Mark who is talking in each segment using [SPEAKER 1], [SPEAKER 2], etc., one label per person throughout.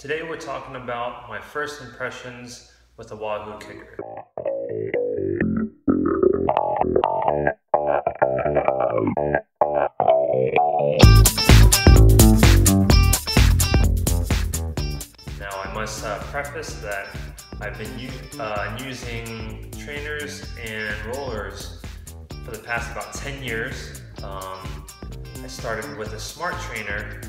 [SPEAKER 1] Today we're talking about my first impressions with the Wahoo KICKR. Now I must uh, preface that I've been uh, using trainers and rollers for the past about 10 years. Um, I started with a smart trainer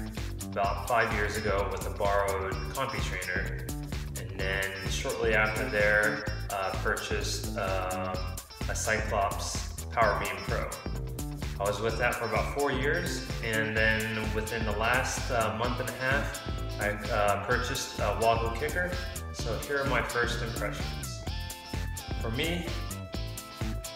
[SPEAKER 1] about five years ago with a borrowed CompuTrainer. And then shortly after there, uh, purchased um, a CycleOps PowerBeam Pro. I was with that for about four years, and then within the last uh, month and a half, I uh, purchased a Wahoo KICKR. So here are my first impressions. For me,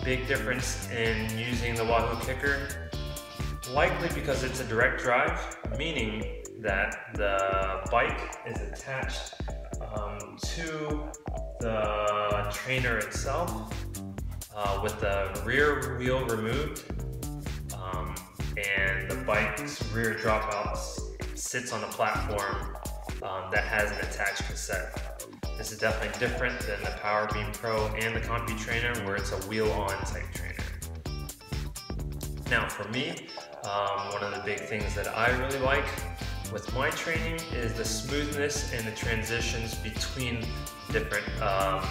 [SPEAKER 1] big difference in using the Wahoo KICKR, likely because it's a direct drive, meaning that the bike is attached um, to the trainer itself uh, with the rear wheel removed um, and the bike's rear dropout sits on a platform um, that has an attached cassette. This is definitely different than the PowerBeam Pro and the CompuTrainer where it's a wheel-on type trainer. Now for me, um, one of the big things that I really like with my training is the smoothness and the transitions between different um,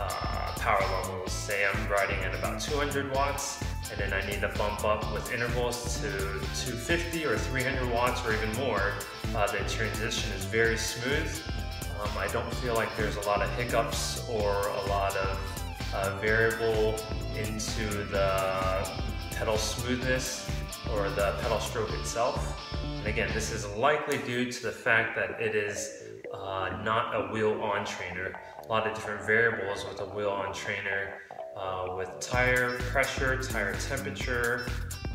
[SPEAKER 1] uh, power levels. Say I'm riding at about 200 watts and then I need to bump up with intervals to 250 or 300 watts or even more. Uh, the transition is very smooth. Um, I don't feel like there's a lot of hiccups or a lot of uh, variable into the pedal smoothness or the pedal stroke itself. And again, this is likely due to the fact that it is uh, not a wheel-on trainer. A lot of different variables with a wheel-on trainer uh, with tire pressure, tire temperature,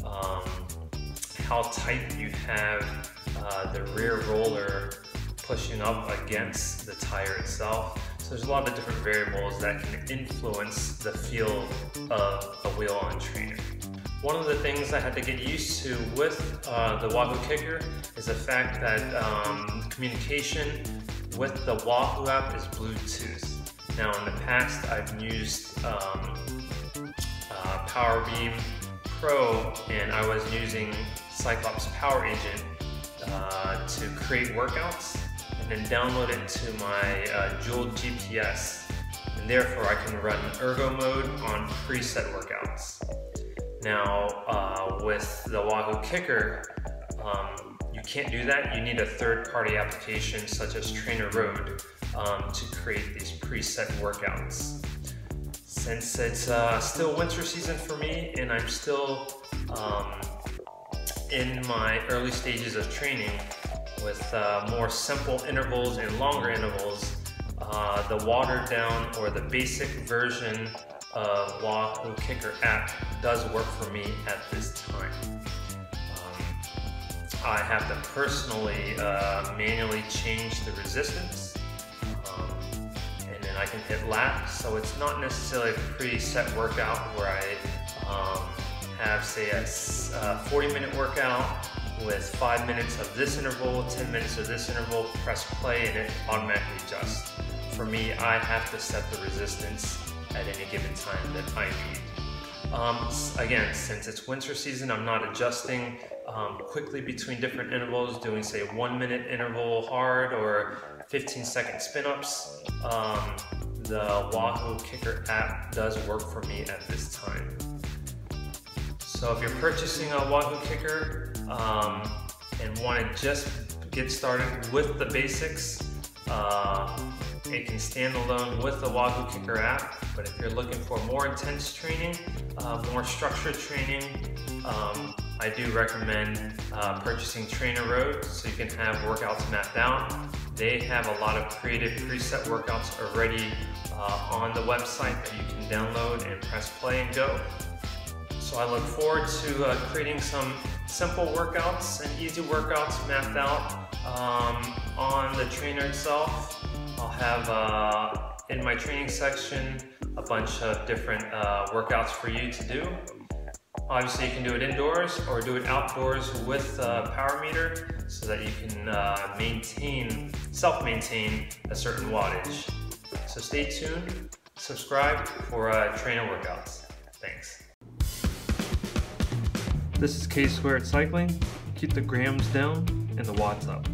[SPEAKER 1] um, how tight you have uh, the rear roller pushing up against the tire itself. So there's a lot of different variables that can influence the feel of a wheel-on trainer. One of the things I had to get used to with uh, the Wahoo KICKR is the fact that um, communication with the Wahoo app is Bluetooth. Now in the past I've used um, uh, PowerBeam Pro and I was using CycleOps Power Agent uh, to create workouts and then download it to my uh, Joule GPS and therefore I can run ergo mode on preset workouts. Now, uh, with the Wahoo KICKR, um, you can't do that. You need a third-party application such as TrainerRoad um, to create these preset workouts. Since it's uh, still winter season for me and I'm still um, in my early stages of training with uh, more simple intervals and longer intervals, uh, the watered down or the basic version uh, Wahoo KICKR app does work for me at this time. Um, I have to personally uh, manually change the resistance um, and then I can hit lap so it's not necessarily a preset workout where I um, have say a uh, 40 minute workout with 5 minutes of this interval, 10 minutes of this interval, press play and it automatically adjusts. For me, I have to set the resistance at any given time that I need. Um, again, since it's winter season, I'm not adjusting um, quickly between different intervals, doing say one minute interval hard or 15 second spin ups. Um, the Wahoo KICKR app does work for me at this time. So if you're purchasing a Wahoo KICKR um, and want to just get started with the basics, uh, it can stand alone with the Wahoo KICKR app, but if you're looking for more intense training, uh, more structured training, um, I do recommend uh, purchasing TrainerRoad so you can have workouts mapped out. They have a lot of creative preset workouts already uh, on the website that you can download and press play and go. So I look forward to uh, creating some simple workouts and easy workouts mapped out um, on the trainer itself have uh, in my training section a bunch of different uh, workouts for you to do. Obviously you can do it indoors or do it outdoors with a power meter so that you can uh, maintain, self-maintain a certain wattage. So stay tuned, subscribe for uh, trainer workouts. Thanks. This is K squared cycling. Keep the grams down and the watts up.